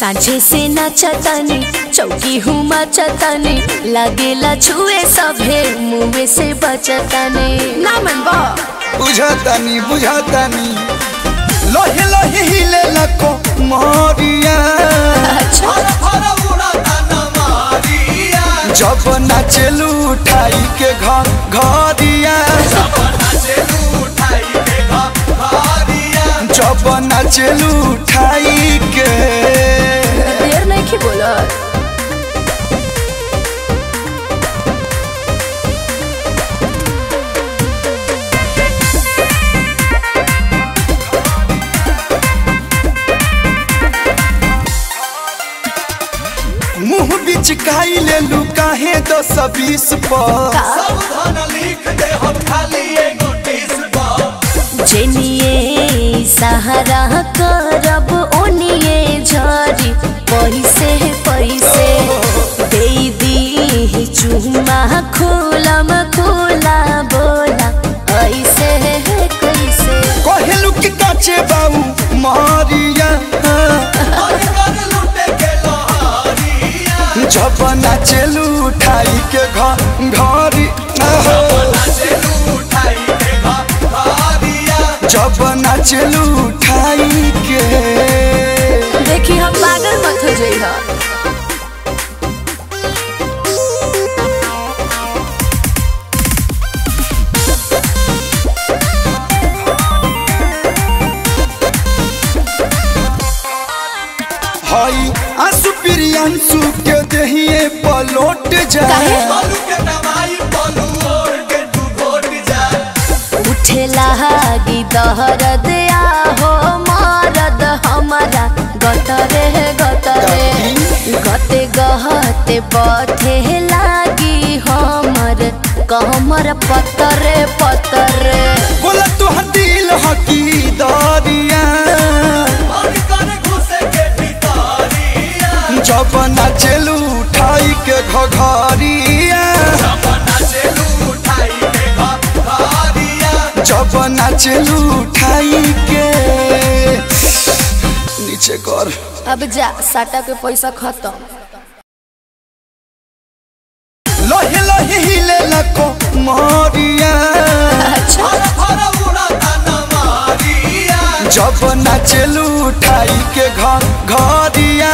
सांझे से नचतनी चौकी हूँ मचतनी लगेला छुए सभे मुँह से बचतनी। ना मन बा बुझातानी बुझातानी लोहे लोहे हिले लको मोरिया। अच्छा। जब नाचलू उठाई के घर घरिया। जब नाचलू उठाई मुँह बिच काई ले लू काहे दस बीस पर जेनिए सहारा करब जब चलू उठाई के घर। घरी जब नाचलू उठाई के हई आँसू प्रियांशु के दहिए पलोट जाए। उठे लागी दहरद आहो मारद हमारा। गतरे गतरे गते गहते बथे लागी हमर। कमर पतरे पतरे। बोला तुहर दिल हकी दरिया जब नाचलू उठाई के घघरिया। जब नाचलू उठाई के नीचे कर। अब जा साटा के पैसा खत्म। लोहे लोहे हिले लको मोरिया। अच्छा। जब नाचलू उठाई के घर घरिया